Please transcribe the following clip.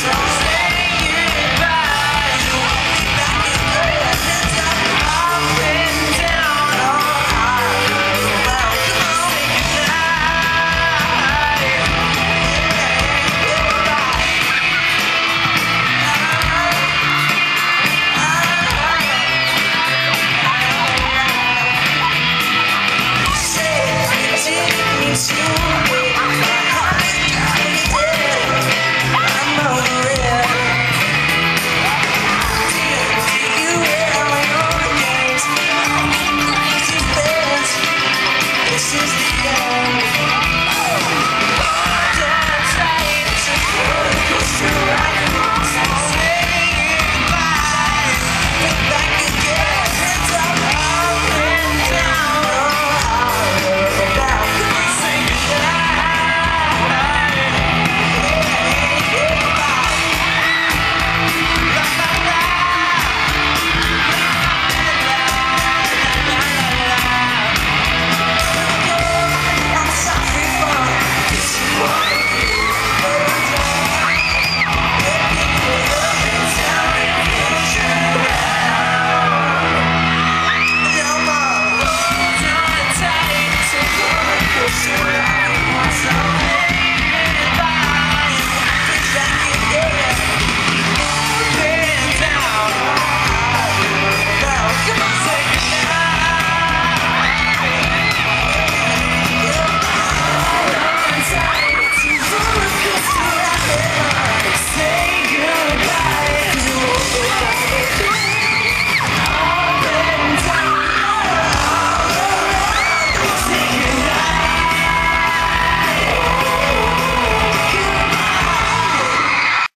song.